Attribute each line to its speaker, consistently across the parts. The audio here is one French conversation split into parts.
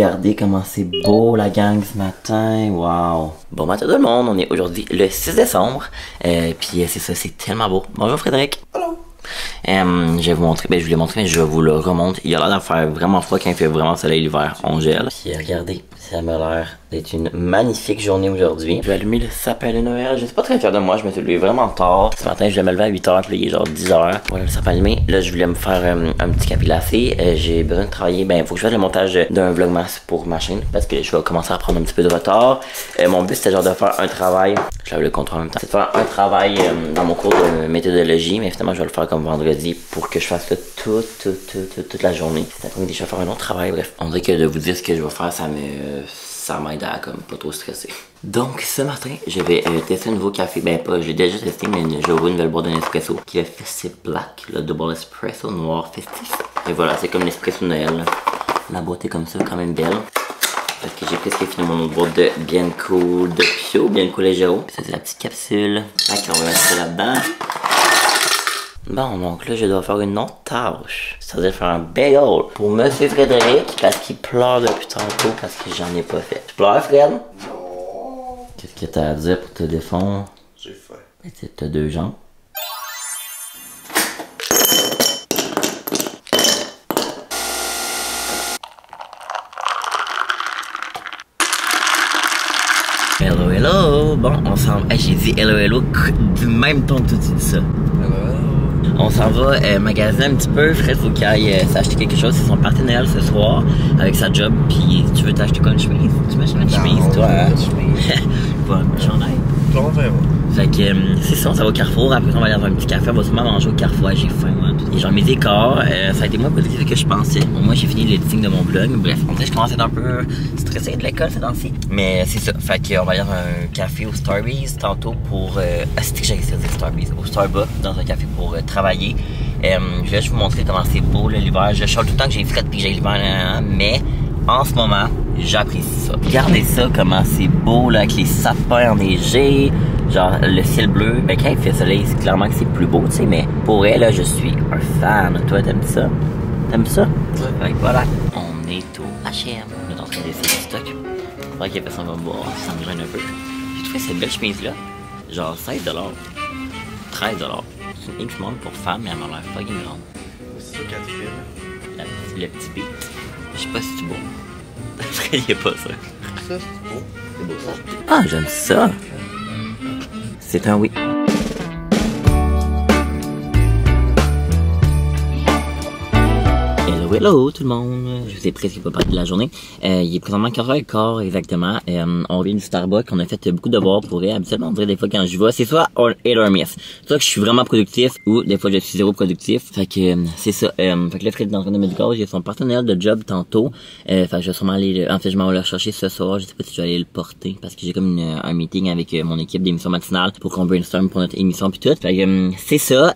Speaker 1: Regardez comment c'est beau la gang ce matin. Wow. Bon matin tout le monde, on est aujourd'hui le 6 décembre. Euh, puis euh, c'est ça, c'est tellement beau. Bonjour Frédéric.
Speaker 2: Hello.
Speaker 1: Je vais vous montrer, ben je vous l'ai montré, mais je vous le remonte. Il a l'air d'en faire vraiment froid quand il fait vraiment soleil l'hiver. On gèle. Puis regardez, ça m'a l'air d'être une magnifique journée aujourd'hui. Je vais allumer le sapin de Noël. Je suis pas très fier de moi, je me suis levé vraiment tard. Ce matin, je vais me lever à 8h, puis il est genre 10h. Voilà le sapin allumé. Là, je voulais me faire euh, un petit capilacé. Euh, J'ai besoin de travailler. Ben, faut que je fasse le montage d'un vlogmas pour ma chaîne, parce que je vais commencer à prendre un petit peu de retard. Euh, mon but, c'était genre de faire un travail. Je le contrôle en même temps. C'est de faire un travail dans mon cours de méthodologie, mais finalement, je vais le faire comme vendredi pour que je fasse ça toute, toute, toute, toute, toute la journée. C'est je vais faire un autre travail. Bref, on dirait que de vous dire ce que je vais faire, ça me ça m'aide à comme pas trop stresser. Donc ce matin, je vais euh, tester un nouveau café. Ben pas, j'ai déjà testé, mais j'ai ouvert une nouvelle boîte d'un espresso qui est Festive Black, le double espresso noir festif. Et voilà, c'est comme l'espresso Noël. là. La boîte est comme ça, quand même belle. Fait que j'ai presque fini mon autre boîte de Bianco de Pio, Bianco Leggero. Ça c'est la petite capsule. Fait qu'on va mettre là-dedans. Bon, donc là, je dois faire une autre tâche. C'est-à-dire faire un bagel pour Monsieur Frédéric parce qu'il pleure depuis tantôt parce que j'en ai pas fait. Tu pleures, Fred?
Speaker 2: Non.
Speaker 1: Qu'est-ce que t'as à dire pour te défendre?
Speaker 2: J'ai faim.
Speaker 1: Ben, T'as deux jambes. Hello, hello! Bon, on s'en va. j'ai dit hello, hello du même ton que tu dis ça. On s'en va euh, magasiner un petit peu. Fred, faut qu'il aille euh, s'acheter quelque chose. C'est son Noël ce soir avec sa job. Puis tu veux t'acheter quoi une chemise? Tu m'achètes une chemise, toi? Hein? Pas un chandail.
Speaker 2: On verra.
Speaker 1: Fait que euh, c'est ça, on va au Carrefour. Après, on va aller dans un petit café. On va sûrement manger au Carrefour. Ouais, J'ai faim, moi. Et genre, mes écarts, euh, ça a été moins positif que je pensais. Bon, moi, j'ai fini l'éditing de mon blog. Bref, on dirait que je commence à être un peu stressé de l'école ces temps-ci. Mais c'est ça. Fait qu'on va aller dans un café au Starbucks tantôt pour. Euh... Ah, c'était que j'allais dire Starbucks. Au Starbucks, dans un café pour euh, travailler. Je vais juste vous montrer comment c'est beau l'hiver. Je chante tout le temps que j'ai fret puis que j'ai l'hiver, nan, mais en ce moment, j'apprécie ça. Regardez ça, comment c'est beau là, avec les sapins enneigés, genre le ciel bleu. Ben quand il fait soleil, c'est clairement que c'est plus beau, tu sais, mais pour elle, là, je suis un fan. Toi, t'aimes ça? T'aimes ça?
Speaker 2: Ouais.
Speaker 1: Voilà. On est au H&M. On est en train d'essayer du stock. Faudrait qu'il personne va me voir, ça me gêne un peu. J'ai trouvé cette belle chemise-là, genre 16 13 C'est une X-Mall pour femmes, mais elle m'a l'air fucking grande.
Speaker 2: C'est ça qu'elle fait,
Speaker 1: le petit beat. Je sais pas si c'est beau. Après, il pas ça.
Speaker 2: Ça, c'est beau. C'est beau, ça.
Speaker 1: Ah, j'aime ça. C'est un oui. Hello, tout le monde. Je vous presque pas parlé de la journée. Euh, il est présentement 4h15 exactement. Euh, on vient du Starbucks. On a fait beaucoup de devoirs pour elle. Habituellement, on dirait des fois quand je vais, c'est soit or hit or miss. Soit que je suis vraiment productif ou des fois je suis zéro productif. Fait que euh, c'est ça. Euh, fait que là, Fred est en train de me dire j'ai son partenaire de job tantôt. Euh, fait que je vais sûrement aller, le- en fait, je m'en vais le rechercher ce soir. Je sais pas si je vais aller le porter parce que j'ai comme une- un meeting avec mon équipe d'émission matinale pour qu'on brainstorm pour notre émission puis tout. Fait que c'est ça.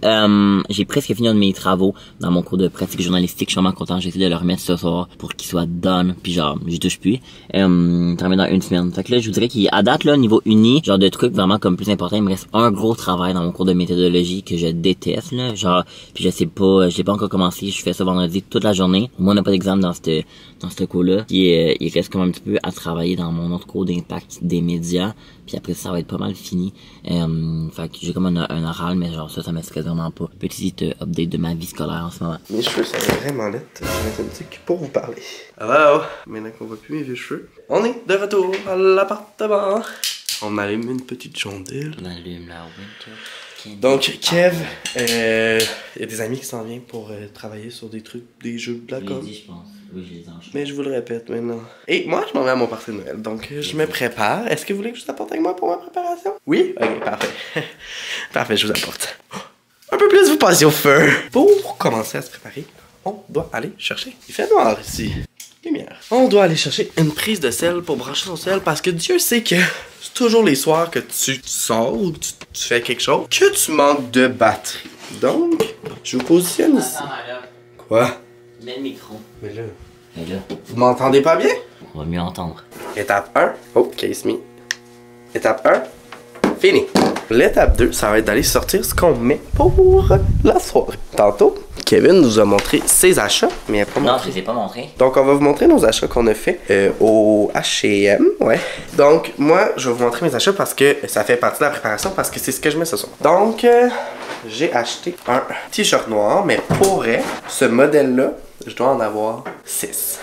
Speaker 1: J'ai presque fini un de mes travaux dans mon cours de pratique journalistique. Content. J'essaie de le remettre ce soir pour qu'il soit done. Puis genre, j'y touche plus. Euh, terminé dans une semaine. Fait que là, je vous dirais qu'à date, là, niveau uni, genre de trucs vraiment comme plus important, il me reste un gros travail dans mon cours de méthodologie que je déteste, là. Genre, puis je sais pas, je pas encore commencé. Je fais ça vendredi toute la journée. Moi, on n'a pas d'examen dans cette, dans ce cours-là. Puis euh, il reste comme un petit peu à travailler dans mon autre cours d'impact des médias. Puis après ça, ça va être pas mal fini. Euh, fait que j'ai comme un, un oral, mais genre ça, ça me stresse vraiment pas. Petite euh, update de ma vie scolaire en ce moment.
Speaker 2: Mes cheveux sont vraiment lettres. Je vais mettre une pour vous parler. Hello! Maintenant qu'on voit plus mes vieux cheveux, on est de retour à l'appartement. On allume une petite chandelle.
Speaker 1: On allume la winter.
Speaker 2: Donc, Kev, euh, il y a des amis qui s'en viennent pour euh, travailler sur des trucs, des jeux de
Speaker 1: je pense. Oui, je les enchaîne.
Speaker 2: Mais je vous le répète maintenant. Et moi, je m'en vais à mon party de Noël, donc euh, je me prépare. Est-ce que vous voulez que je vous apporte avec moi pour ma préparation? Oui? Ok, parfait. parfait, je vous apporte. Un peu plus, vous passez au feu. Pour commencer à se préparer, on doit aller chercher. Il fait noir ici. Lumière. On doit aller chercher une prise de sel pour brancher son sel parce que Dieu sait que c'est toujours les soirs que tu sors ou tu, tu fais quelque chose que tu manques de batterie. Donc, je vous positionne ici. Quoi?
Speaker 1: Mets le micro.
Speaker 2: Mais là,
Speaker 1: Et là,
Speaker 2: vous m'entendez pas bien?
Speaker 1: on va mieux entendre.
Speaker 2: Étape 1. Oh, case me. Étape 1. Fini. L'étape 2, ça va être d'aller sortir ce qu'on met pour la soirée. Tantôt, Kevin nous a montré ses achats, mais il a pas
Speaker 1: Non, je les ai pas montrés.
Speaker 2: Donc, on va vous montrer nos achats qu'on a fait euh, au H&M, ouais. Donc, moi, je vais vous montrer mes achats parce que ça fait partie de la préparation, parce que c'est ce que je mets ce soir. Donc, euh, j'ai acheté un t-shirt noir, mais pour vrai, ce modèle-là, je dois en avoir 6.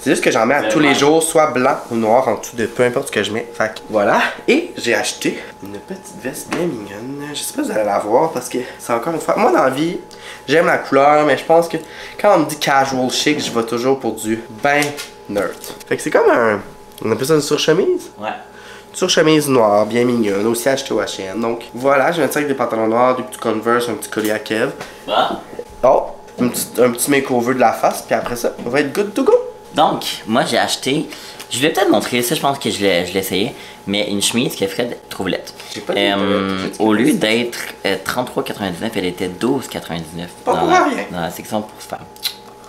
Speaker 2: C'est juste que j'en mets à tous les jours, soit blanc ou noir en dessous de peu importe ce que je mets. Fait que voilà. Et j'ai acheté une petite veste bien mignonne. Je sais pas si vous allez la voir parce que c'est encore une fois. Moi dans la vie, j'aime la couleur, mais je pense que quand on me dit casual chic, je vais toujours pour du ben nerd. Fait que c'est comme un. On appelle ça une surchemise?
Speaker 1: Ouais.
Speaker 2: Surchemise noire, bien mignonne, aussi acheté au H&M. Donc voilà, j'ai un sac des pantalons noirs, des petits Converse, un petit collier à Kev.
Speaker 1: Ah.
Speaker 2: Oh, un petit, un petit makeover de la face, puis après ça, on va être good to go.
Speaker 1: Donc, moi j'ai acheté, je vais peut-être montrer ça, je pense que je l'ai essayé, mais une chemise que Fred trouve lettre.
Speaker 2: J'ai pas de
Speaker 1: Euh,
Speaker 2: dit
Speaker 1: au lieu d'être euh, 33,99, elle était 12,99
Speaker 2: Pas
Speaker 1: dans,
Speaker 2: pour
Speaker 1: la-
Speaker 2: rien.
Speaker 1: dans la section pour se faire.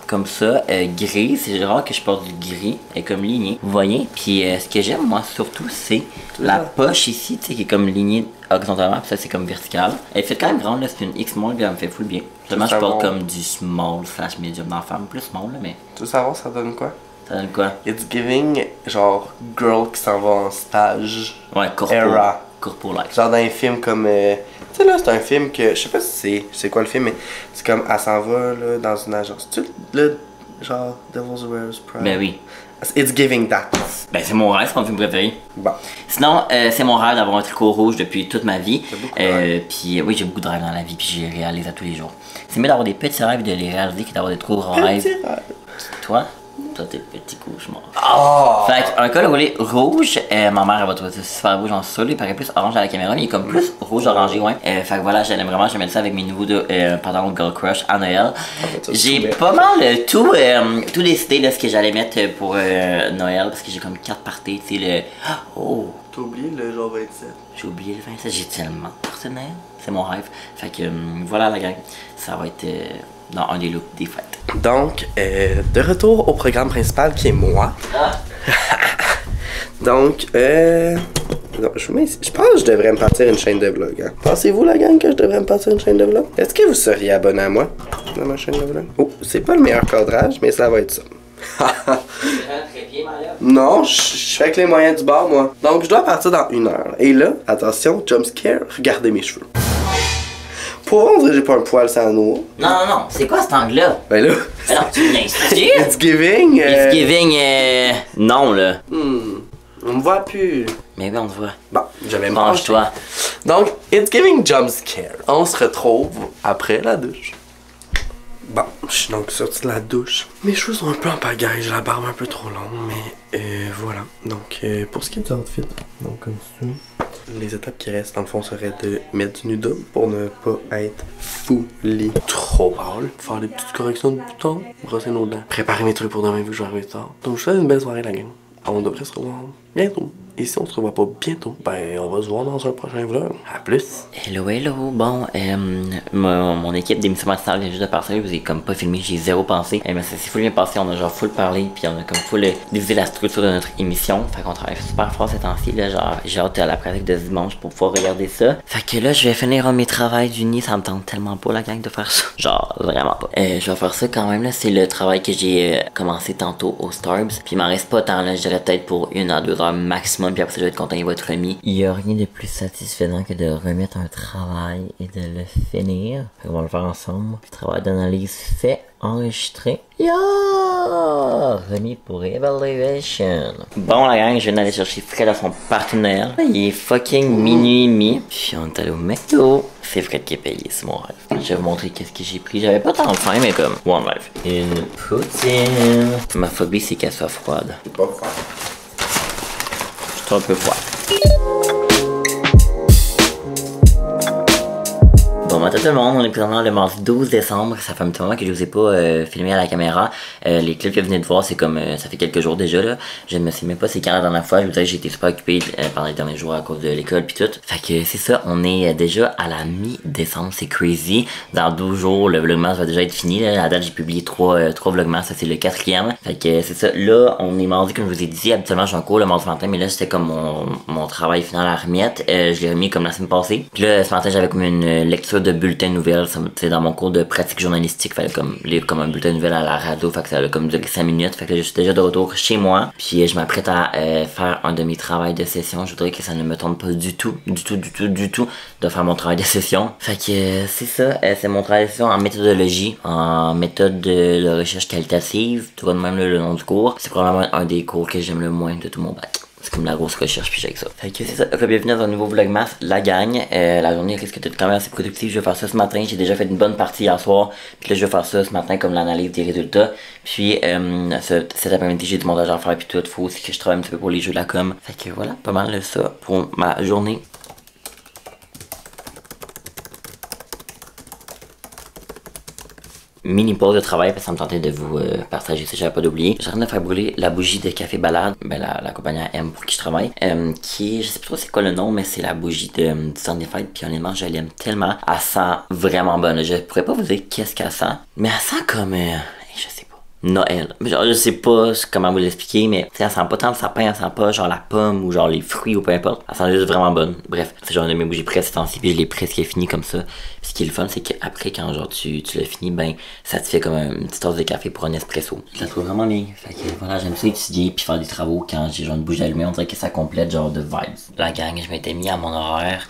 Speaker 1: Comme ça, euh, gris, c'est rare que je porte du gris, et comme ligné, vous voyez? Puis euh, ce que j'aime moi surtout, c'est la poche ici, tu sais, qui est comme lignée horizontalement, puis ça c'est comme vertical. Elle fait quand même grande, là, c'est une X small, puis elle me fait full bien. Seulement je
Speaker 2: va.
Speaker 1: comme du small slash medium femme, plus small là, mais
Speaker 2: Tu veux savoir, ça donne quoi?
Speaker 1: ça donne quoi?
Speaker 2: It's giving, genre, girl qui s'en va en stage.
Speaker 1: Ouais, corpo.
Speaker 2: Era.
Speaker 1: Corpo life.
Speaker 2: Genre dans un film comme. euh, tu sais, là, c'est un film que. Je sais pas si c'est. C'est quoi le film, mais c'est comme. Elle s'en va, là, dans une agence. Tu le. Genre, Devil's Wears Pride.
Speaker 1: Ben oui.
Speaker 2: It's giving that.
Speaker 1: Ben c'est mon rêve, c'est mon film préféré.
Speaker 2: Bon.
Speaker 1: Sinon, euh, c'est mon rêve d'avoir un tricot rouge depuis toute ma vie. Euh, puis euh, oui, j'ai beaucoup de rêves dans la vie, puis les réalise à tous les jours. C'est mieux d'avoir des petits rêves et de les réaliser que d'avoir des trop grands rêves. Toi, toi t'es petit cauchemar.
Speaker 2: Oh!
Speaker 1: Fait qu'un col roulé rouge, euh, ma mère elle va trouver ça super j'en suis sûr, il paraît plus orange à la caméra, mais il est comme plus rouge orangé, ouais. Euh, fait que voilà, j'aime vraiment, je vais mettre ça avec mes nouveaux de, euh, pantalons Girl Crush à Noël. J'ai pas mal euh, tout, euh, tout décidé de ce que j'allais mettre pour euh, Noël, parce que j'ai comme quatre parties, tu sais, le... Oh!
Speaker 2: T'as oublié le genre 27.
Speaker 1: J'ai oublié le 27, j'ai tellement de partenaires. C'est mon rêve. Fait que voilà la gang. Ça va être euh, dans un des looks des fêtes.
Speaker 2: Donc, euh, de retour au programme principal qui est moi.
Speaker 1: Ah!
Speaker 2: Donc, euh. non, je, mets ici. je pense que je devrais me partir une chaîne de vlog. Hein. Pensez-vous, la gang, que je devrais me partir une chaîne de vlog? Est-ce que vous seriez abonné à moi dans ma chaîne de vlog? Oh, c'est pas le meilleur cadrage, mais ça va être ça. non, je je fais avec les moyens du bord, moi. Donc, je dois partir dans une heure. Et là, attention, jump scare, regardez mes cheveux. Pour vrai, on dirait que j'ai pas un poil sans nous.
Speaker 1: Non, non, non. C'est quoi cet angle-là?
Speaker 2: Ben là,
Speaker 1: non, tu viens
Speaker 2: it's giving. euh,
Speaker 1: It's giving, euh, non, là.
Speaker 2: hmm, on me voit plus.
Speaker 1: Mais oui, on te voit.
Speaker 2: Bon, je vais me pencher.
Speaker 1: Penche-toi.
Speaker 2: Donc, It's Giving Jump Scare. On se retrouve après la douche. Bon, je suis donc sorti de la douche. Mes cheveux sont un peu en pagaille, j'ai la barbe un peu trop longue, mais euh, voilà. Donc, euh, pour ce qui est du outfit, donc comme ça. Les étapes qui restent, dans le fond, seraient de mettre du nude pour ne pas être fully trop pâle. Faire des petites corrections de boutons, brosser nos dents. Préparer mes trucs pour demain vu que je vais arriver tard. Donc, je fais une belle soirée, la gang. On devrait se revoir bientôt. Et si on se revoit pas bientôt, ben on va se voir dans un prochain vlog. À plus.
Speaker 1: Hello, hello. Bon, euh, mon, équipe d'émission matinale vient juste de passer. Vous avez comme pas filmé, j'ai zéro pensé. Euh, mais ça s'est full bien passé. On a genre full parlé. Puis on a comme full euh, divisé la structure de notre émission. Fait qu'on travaille super fort ces temps-ci. Là, genre, j'ai hâte à la pratique de dimanche pour pouvoir regarder ça. Fait que là, je vais finir mes travaux d'uni. Ça me tente tellement pas, la gang, de faire ça. Genre, vraiment pas. Euh, je vais faire ça quand même. Là, c'est le travail que j'ai euh, commencé tantôt au Starbs. Puis il m'en reste pas tant. Là, je dirais peut-être pour une à deux heures maximum. Puis après, ça, je vais être content, il va être remis. Il y a rien de plus satisfaisant que de remettre un travail et de le finir. Fait qu'on va le faire ensemble. Puis travail d'analyse fait, enregistré. Yeah! Remis pour evaluation. Bon, la gang, je viens d'aller chercher Fred à son partenaire. Il est fucking minuit et demi. Puis on est allé au McDo. C'est Fred qui est payé, c'est mon rêve. Je vais vous montrer qu'est-ce que j'ai pris. J'avais pas tant faim, mais comme, one life. Une poutine. Ma phobie, c'est qu'elle soit froide.
Speaker 2: Pas froid.
Speaker 1: Je suis un peu froid. Bon, Bon matin tout le monde, on est présentement le mardi 12 décembre. Ça fait un petit moment que je vous ai pas euh, filmé à la caméra. Euh, les clips que vous venez de voir, c'est comme euh, ça fait quelques jours déjà là. Je ne me sais même pas c'est quand la dernière fois. Je vous disais que été super occupé pendant les derniers jours à cause de l'école puis tout. Fait que c'est ça, on est déjà à la mi-décembre, c'est crazy. Dans 12 jours, le vlogmas va déjà être fini. À la date, j'ai publié 3, 3 vlogmas, ça c'est le quatrième. Fait que c'est ça, là, on est mardi comme je vous ai dit. Habituellement, je suis en cours le mardi matin, mais là c'était comme mon, mon travail final à remettre. je l'ai remis comme la semaine passée. Puis là, ce matin, j'avais comme une lecture de bulletin de nouvelles. C'est dans mon cours de pratique journalistique, fallait comme lire comme un bulletin de nouvelles à la radio, fait ça a comme duré 5 minutes. Fait que là, je suis déjà de retour chez moi. Puis je m'apprête à euh, faire un de mes travaux de session. Je voudrais que ça ne me tombe pas du tout, du tout, du tout, du tout de faire mon travail de session. Fait que euh, c'est ça, euh, c'est mon travail de session en méthodologie, en méthode de, recherche qualitative. Tu vois de même le nom du cours. C'est probablement un des cours que j'aime le moins de tout mon bac. C'est comme la grosse recherche, puis j'ai ça. Fait que c'est ça. bienvenue dans un nouveau vlogmas, la gagne. Euh, la journée risque d'être quand même assez productive. Je vais faire ça ce matin. J'ai déjà fait une bonne partie hier soir. Puis là, je vais faire ça ce matin comme l'analyse des résultats. Puis euh, cet après-midi, j'ai du montage à faire, puis tout. Faut aussi que je travaille un petit peu pour les jeux de la com. Fait que voilà, pas mal ça pour ma journée. Mini pause de travail parce que ça me tentait de vous euh, partager ça, j'avais pas d'oublier. J'ai en train de faire brûler la bougie de Café Balade, ben la, la compagnie M pour qui je travaille, euh, qui je sais pas trop c'est quoi le nom, mais c'est la bougie de, du temps des fêtes, puis honnêtement, je l'aime tellement. Elle sent vraiment bonne. Je pourrais pas vous dire qu'est-ce qu'elle sent, mais elle sent comme, euh, Noël. Genre, je sais pas comment vous l'expliquer, mais elle sent pas tant le sapin, elle sent pas genre la pomme ou genre les fruits ou peu importe. Elle sent juste vraiment bonne. Bref, c'est genre de mes bougies presque temps-ci, puis je l'ai presque fini comme ça. ce qui est le fun, c'est qu'après, quand genre tu, tu l'as fini, ben ça te fait comme une petite tasse de café pour un espresso. Je la trouve vraiment bien. Fait que voilà, j'aime ça étudier puis faire des travaux quand j'ai genre une bougie allumée. On dirait que ça complète genre de vibes. La gang, je m'étais mis à mon horaire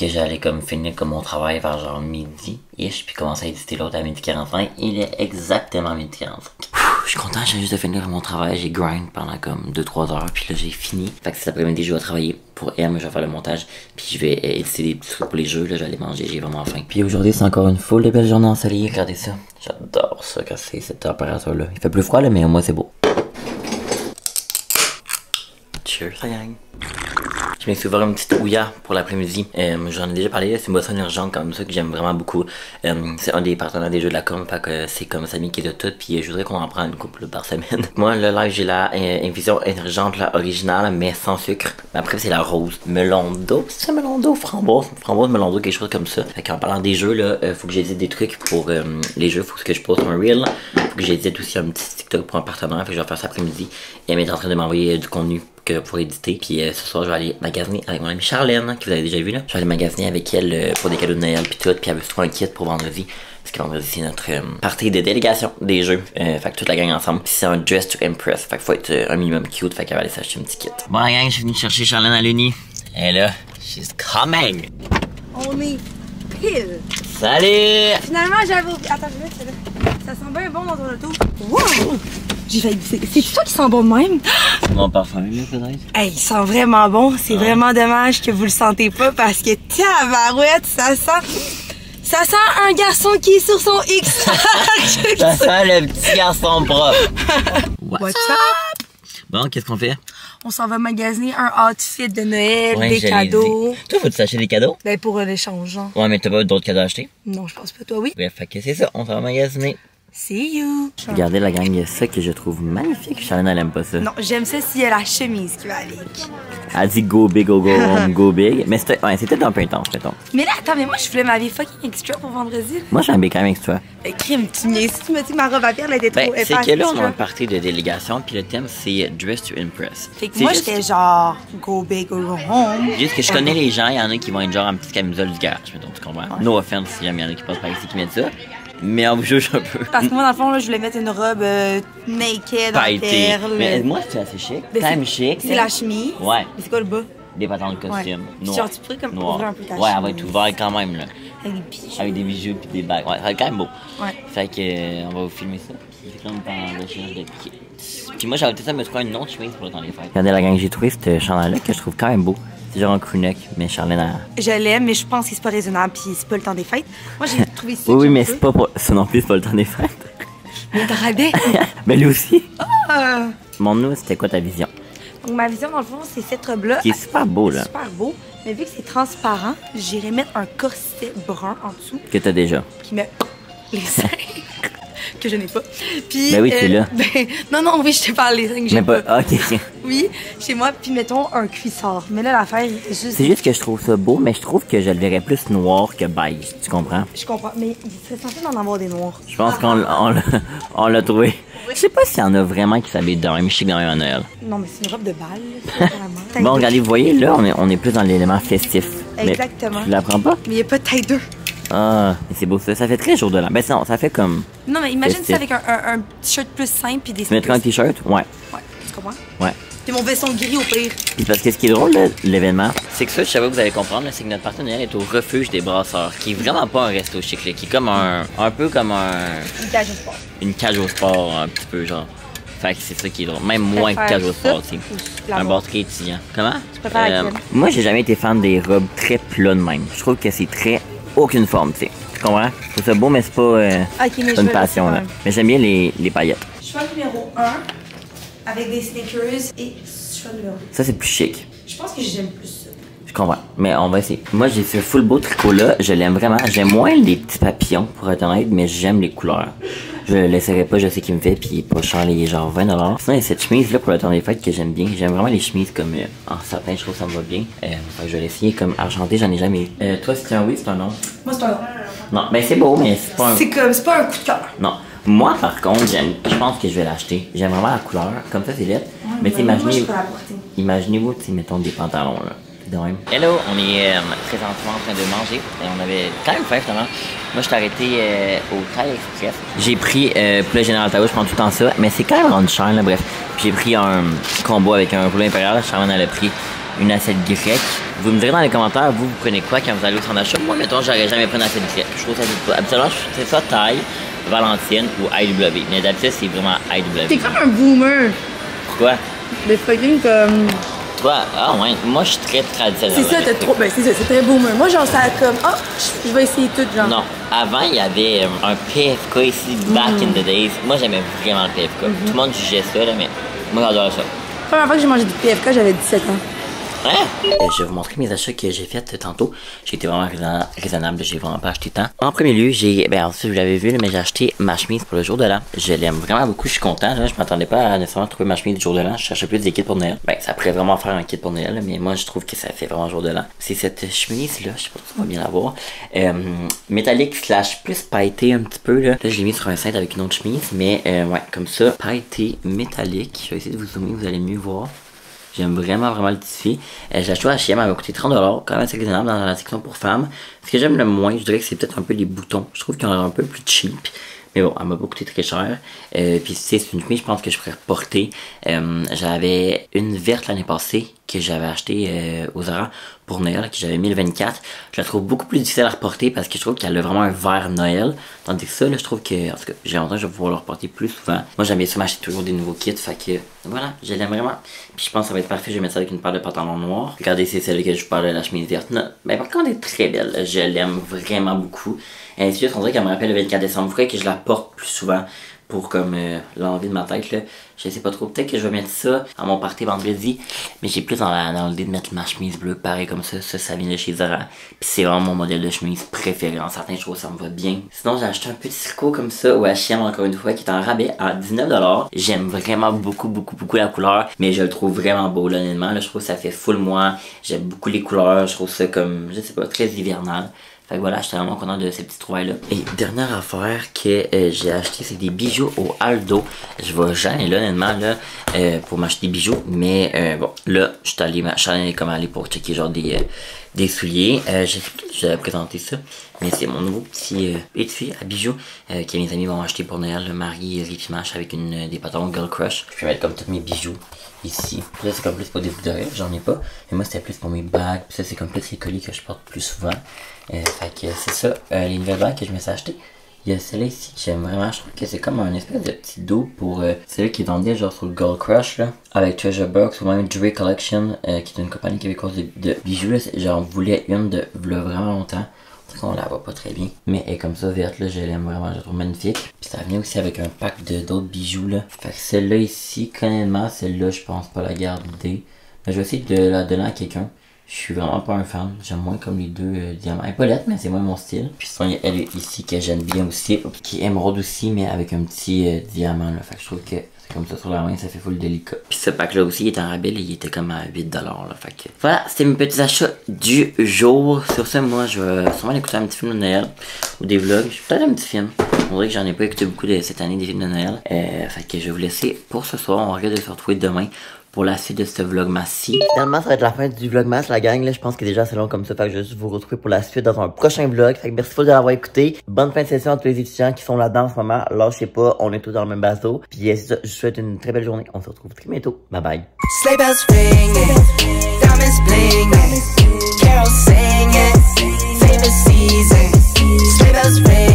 Speaker 1: que j'allais comme finir comme mon travail vers genre midi-ish, puis commencer à éditer l'autre à midi 45. Il est exactement midi 45. Je suis content, j'ai juste de finir mon travail, j'ai grind pendant comme 2-3 heures, puis là j'ai fini. Fait que cet après-midi, je vais travailler pour M, je vais faire le montage, puis je vais éditer des petits trucs pour les jeux, là je vais aller manger, j'ai vraiment faim. Puis aujourd'hui, c'est encore une foule de belles journées ensoleillées, regardez ça. J'adore ça quand c'est cette température-là. Il fait plus froid là, mais au moins c'est beau. Je me suis ouvert une petite ouïa pour l'après-midi. Euh, J'en ai déjà parlé, c'est une boisson urgente comme ça que j'aime vraiment beaucoup. Euh, c'est un des partenaires des jeux de la com, fait que c'est comme Samy qui est de tout, puis je voudrais qu'on en prenne une couple par semaine. Moi, le live, j'ai la euh, infusion énergente, la originale, mais sans sucre. Mais après, c'est la rose. Melon d'eau, c'est ça, melon d'eau, framboise, framboise, melon d'eau, quelque chose comme ça. Fait qu'en parlant des jeux, là, euh, faut que j'édite des trucs pour les jeux, faut que je poste un reel. Faut que j'édite aussi un petit TikTok pour un partenaire, fait que je vais faire ça après-midi. Et elle est en train de m'envoyer du contenu pour éditer. Puis euh, ce soir, je vais aller magasiner avec mon amie Charlène, que vous avez déjà vu là. Je vais aller magasiner avec elle euh, pour des cadeaux de Noël puis tout. Puis elle veut se trouver un kit pour vendredi. Parce que vendredi, c'est notre euh, partie de délégation des jeux. fait que toute la gang ensemble. Puis c'est un dress to impress. Fait qu'il faut être un minimum cute. Fait qu'elle va aller s'acheter un petit kit. Bon, la gang, je suis venu chercher Charlène à l'Uni. Et là, she's coming.
Speaker 3: On est pile.
Speaker 1: Salut!
Speaker 3: Finalement, j'avais Attends, je vais Ça sent bien bon dans ton auto. Wow! J'ai C'est toi qui sent bon de même?
Speaker 1: Mon parfum, là, peut-être?
Speaker 3: Hey, il sent vraiment bon. C'est vraiment dommage que vous le sentez pas parce que tabarouette, ça sent... Ça sent un garçon qui est sur son X.
Speaker 1: ça sent le petit garçon propre.
Speaker 3: What's, up?
Speaker 1: Bon, qu'est-ce qu'on fait?
Speaker 3: On s'en va magasiner un outfit de Noël, des cadeaux.
Speaker 1: Toi, faut-tu t'acheter des cadeaux?
Speaker 3: Ben, pour l'échange, genre.
Speaker 1: Ouais, mais t'as pas d'autres cadeaux à acheter?
Speaker 3: Non, je pense pas, toi, oui.
Speaker 1: Bref, fait que c'est ça, on s'en va magasiner.
Speaker 3: See you!
Speaker 1: Regardez la gang, il y a ça que je trouve magnifique. Charlène, elle aime pas ça.
Speaker 3: Non, j'aime ça s'il y a la chemise qui va avec.
Speaker 1: Elle dit go big, go go home, go big. Mais c'était ouais, un peu intense, mettons.
Speaker 3: Mais là, attends, mais moi, je voulais ma vie fucking extra pour vendredi.
Speaker 1: Moi, j'ai un quand même extra.
Speaker 3: Ben, crime, tu me si tu me dis que ma robe à pierre, elle était trop
Speaker 1: ben, C'est que là, on a un parti de délégation, puis le thème, c'est Dress to Impress.
Speaker 3: Fait que moi, j'étais genre go big, go go home.
Speaker 1: Juste que je connais les gens, il y en a qui vont être genre en petite camisole du garage, mettons, tu comprends? No offense si jamais il y en a qui passent par ici qui mettent ça. Mais on vous juge un peu.
Speaker 3: Parce que moi, dans le fond, là, je voulais mettre une robe euh, naked, en perles.
Speaker 1: Mais moi, c'est assez chic. Ben, quand même chic.
Speaker 3: C'est la chemise.
Speaker 1: Ouais.
Speaker 3: Mais c'est quoi le bas?
Speaker 1: Des patins de costume.
Speaker 3: Ouais. Genre, tu pourrais comme Noir. ouvrir un peu ta
Speaker 1: Ouais, elle va être ouverte quand même, là.
Speaker 3: Avec des bijoux.
Speaker 1: Avec des bijoux puis des bagues. Ouais, ça va être quand même beau.
Speaker 3: Ouais.
Speaker 1: Fait que, euh, on va vous filmer ça. Puis, comme dans recherche de Puis moi, j'avais peut-être me trouver une autre chemise pour le temps des fêtes. Regardez la gang, j'ai trouvé ce chandail-là que je trouve quand même beau. C'est genre un crewneck, mais Charlène a...
Speaker 3: Je l'aime, mais je pense que c'est pas raisonnable, puis c'est pas le temps des fêtes. Moi, j'ai trouvé ça.
Speaker 1: oui, oui, mais c'est pas pour... ça non plus, c'est pas le temps des fêtes.
Speaker 3: Mais t'as rabais.
Speaker 1: mais lui aussi.
Speaker 3: Ah!
Speaker 1: Mon nous, c'était quoi ta vision?
Speaker 3: Donc, ma vision, dans le fond, c'est cette robe-là.
Speaker 1: Qui est super beau, là.
Speaker 3: Super beau. Mais vu que c'est transparent, j'irai mettre un corset brun en dessous
Speaker 1: Que t'as déjà.
Speaker 3: qui met les seins que je n'ai pas. Puis,
Speaker 1: Ben oui, c'est là.
Speaker 3: ben, non, non, oui, je te parle que j'ai
Speaker 1: Mais
Speaker 3: pas.
Speaker 1: pas. Ok.
Speaker 3: Oui, chez moi, puis mettons un cuissard. Mais là, l'affaire, c'est juste...
Speaker 1: C'est juste que je trouve ça beau, mais je trouve que je le verrais plus noir que beige. Tu comprends?
Speaker 3: Je comprends, mais il serait censé en avoir des noirs.
Speaker 1: Je pense qu'on l'a- trouvé. Je sais pas s'il y en a vraiment qui s'habillent de même. Je sais qu'il y en a Noël.
Speaker 3: Non, mais c'est une robe de balle, vraiment.
Speaker 1: Bon, regardez, vous voyez, là, on est, on est plus dans l'élément festif. Mais
Speaker 3: Exactement.
Speaker 1: Tu l'apprends pas?
Speaker 3: Mais il n'y a pas de taille 2.
Speaker 1: Ah, mais c'est beau ça. Ça fait très jour de l'an. Ben non, ça fait comme.
Speaker 3: Non, mais imagine ça avec un, un, un t-shirt plus simple puis des
Speaker 1: Tu mettrais un t-shirt? Ouais.
Speaker 3: Ouais, tu comprends?
Speaker 1: Ouais.
Speaker 3: Puis mon veston gris au pire.
Speaker 1: Puis parce que ce qui est drôle, l'événement, c'est que ça, je savais que vous allez comprendre, c'est que notre partenaire est au refuge des brasseurs, qui est vraiment pas un resto chic, là, qui est comme un, un peu comme un,
Speaker 3: Une cage de sport.
Speaker 1: une cage au sport, un petit peu, genre. Fait que c'est ça qui est drôle. Même moins que cage au sport, tu Un
Speaker 3: mode?
Speaker 1: batterie étudiant. Comment? Tu
Speaker 3: préfères laquelle?
Speaker 1: Moi, j'ai jamais été fan des robes très plats de même. Je trouve que c'est très aucune forme, tu sais. Tu comprends? C'est ça beau, mais c'est pas, euh,
Speaker 3: Ok, mais
Speaker 1: pas
Speaker 3: je
Speaker 1: une passion, là. Mais j'aime bien les, les paillettes.
Speaker 3: Choix numéro 1 avec des sneakers et choix numéro 2.
Speaker 1: Ça, c'est plus chic.
Speaker 3: Je pense que j'aime plus ça.
Speaker 1: Je comprends. Mais on va essayer. Moi, j'ai ce full beau tricot-là. Je l'aime vraiment. J'aime moins les petits papillons, pour être honnête, mais j'aime les couleurs. Je le laisserai pas, je sais qu'il me fait, puis il est pas cher, il est genre 20 Sinon, il y a cette chemise-là pour le temps des fêtes que j'aime bien. J'aime vraiment les chemises comme euh, en satin, je trouve que ça me va bien. Euh, je vais l'essayer comme argenté, j'en ai jamais eu. Euh, toi, c'est un oui, c'est un non?
Speaker 3: Moi, c'est un.
Speaker 1: Non, ben c'est beau, mais c'est pas un...
Speaker 3: C'est comme, c'est pas un coup de cœur.
Speaker 1: Non. Moi, par contre, j'aime, je pense que je vais l'acheter. J'aime vraiment la couleur. Comme ça, c'est laid. mais imaginez,
Speaker 3: porter.
Speaker 1: imaginez-vous, sais, mettons des pantalons, là. De même. Hello, on est euh, présentement en train de manger. Et on avait quand même faim, finalement. Moi, je suis arrêté euh, au Thai Express. J'ai pris euh, poulet général Tao, je prends tout le temps ça. Mais c'est quand même rendu cher, là, bref. Puis j'ai pris un combo avec un poulet impérial. Charmaine, elle a pris une assiette grecque. Vous me direz dans les commentaires, vous, vous prenez quoi quand vous allez au centre d'achat? Moi, mettons, j'aurais jamais pris une assiette grecque. Je trouve ça c'est pas. Habituellement, je- c'est ça Thaï, Valentine ou IW. Mais d'habitude, c'est vraiment
Speaker 3: T'es
Speaker 1: IW.
Speaker 3: comme un boomer.
Speaker 1: Pourquoi?
Speaker 3: Mais fucking comme.
Speaker 1: Toi, ah ouais, moi, je suis très traditionnel.
Speaker 3: C'est ça, t'as trop. Ben, c'est ça, c'est très boomer. Moi, genre, ça comme. Ah, je- vais essayer tout, genre.
Speaker 1: Non. Avant, il y avait euh, un PFK ici, back in the days. Moi, j'aimais vraiment le PFK. Tout le monde jugeait ça, là, mais moi, j'adore ça.
Speaker 3: La première fois que j'ai mangé du PFK, j'avais 17 ans.
Speaker 1: Hein? Euh, Je vais vous montrer mes achats que j'ai faits tantôt. J'ai été vraiment raisonna- raisonnable, j'ai vraiment pas acheté tant. En premier lieu, j'ai, ben, ensuite, vous l'avez vu, mais j'ai acheté ma chemise pour le jour de l'an. Je l'aime vraiment beaucoup, je suis content. Là. Je m'attendais pas à nécessairement trouver ma chemise du jour de l'an. Je cherchais plus des kits pour Noël. Ben, ça pourrait vraiment faire un kit pour Noël, mais moi, je trouve que ça fait vraiment jour de l'an. C'est cette chemise-là, je sais pas si on va bien la voir. Euh, métallique slash plus pailleté un petit peu, là. Là, je l'ai mis sur un cintre avec une autre chemise, mais, euh, ouais, comme ça, pailleté métallique. Je vais essayer de vous zoomer, vous allez mieux voir. J'aime vraiment, vraiment le tissu. Euh, j'ai acheté à H&M, elle m'a coûté 30$, quand même assez raisonnable dans la section pour femmes. Ce que j'aime le moins, je dirais que c'est peut-être un peu les boutons. Je trouve qu'ils ont un peu plus cheap. Mais bon, elle m'a pas coûté très cher. Euh, puis c'est une chemise, je pense que je pourrais reporter. Euh, j'avais une verte l'année passée que j'avais acheté euh, aux Zara pour Noël, que j'avais mis le 24. Je la trouve beaucoup plus difficile à reporter parce que je trouve qu'elle a vraiment un vert Noël. Tandis que ça, là, je trouve que, j'ai longtemps que je vais pouvoir le reporter plus souvent. Moi, j'aime bien ça m'acheter toujours des nouveaux kits. Fait que, voilà, je l'aime vraiment. Puis je pense que ça va être parfait. Je vais mettre ça avec une paire de pantalons noirs. Regardez, c'est celle que je vous parlais, la chemise verte. Ben, par contre, elle est très belle. Je l'aime vraiment beaucoup. Et juste, on dirait qu'elle me rappelle le 24 décembre. Il faudrait que je la porte plus souvent pour comme euh, l'envie de ma tête là. Je sais pas trop. Peut-être que je vais mettre ça à mon party vendredi. Mais j'ai plus dans, dans l'idée de mettre ma chemise bleue pareil comme ça. Ça, ça vient de chez Zara. Puis c'est vraiment mon modèle de chemise préféré. En certains jours, ça me va bien. Sinon, j'ai acheté un petit tricot comme ça au H&M encore une fois qui est en rabais à 19$. J'aime vraiment beaucoup, beaucoup, beaucoup la couleur. Mais je le trouve vraiment beau là, honnêtement. Là, je trouve que ça fait full moi. J'aime beaucoup les couleurs. Je trouve ça comme, je sais pas, très hivernal. Fait que voilà, j'étais vraiment content de ces petits trouvailles-là. Et dernière affaire que euh, j'ai acheté, c'est des bijoux au Aldo. Je vais jamais là, honnêtement, là, euh, pour m'acheter des bijoux. Mais euh, bon, là, je suis allé, allé comme aller pour checker genre des, des souliers. J'ai vais présenter ça. Mais c'est mon nouveau petit étui à bijoux que mes amis m'ont acheté pour Noël. Le Marie Rifimash avec une, des pantalons Girl Crush. Je peux mettre comme tous mes bijoux ici. Là, c'est comme plus pour des boucles d'oreilles, j'en ai pas. Mais moi, c'était plus pour mes bagues. Ça, c'est comme plus les colis que je porte plus souvent. Euh, fait que c'est ça. Euh, les nouvelles que je me suis acheté. Il y a celle-là ici que j'aime vraiment. Je trouve que c'est comme un espèce de petit dos pour euh, celle qui est vendue genre sur le Gold Crush là. Avec Treasure Box ou même Dre Collection, euh, qui est une compagnie québécoise de, de bijoux. Là. J'en voulais une de v'là vraiment longtemps. On la voit pas très bien. Mais elle est comme ça, verte là, je l'aime vraiment, je la trouve magnifique. Puis ça vient aussi avec un pack d'autres bijoux là. Fait que celle-là ici, honnêtement, celle-là, je pense pas la garder. Mais je vais essayer de la donner à quelqu'un. Je suis vraiment pas un fan. J'aime moins comme les deux euh, diamants. Elle est pas lettre, mais c'est moins mon style. Puis sinon, il y a elle ici que j'aime bien aussi. Qui est émeraude aussi, mais avec un petit euh, diamant là. Fait que je trouve que c'est comme ça sur la main, ça fait full délicat. Puis ce pack là aussi, il était en rabais, il était comme à 8$ là. Fait que voilà, c'était mes petits achats du jour. Sur ce, moi, je vais sûrement écouter un petit film de Noël ou des vlogs. Peut-être un petit film. On dirait que j'en ai pas écouté beaucoup de, cette année des films de Noël. Euh, fait que je vais vous laisser pour ce soir. On regarde de se retrouver demain pour la suite de ce vlogmas-ci. Finalement, ça va être la fin du vlogmas, la gang. Là, je pense que déjà c'est long comme ça. Fait que je vais juste vous retrouver pour la suite dans un prochain vlog. Fait que merci beaucoup de l'avoir écouté. Bonne fin de session à tous les étudiants qui sont là-dedans en ce moment. Lâchez pas, on est tous dans le même bateau. Puis euh, je vous souhaite une très belle journée. On se retrouve très bientôt. Bye bye. Bells ringing, diamonds carols singing, season. Bells ringing.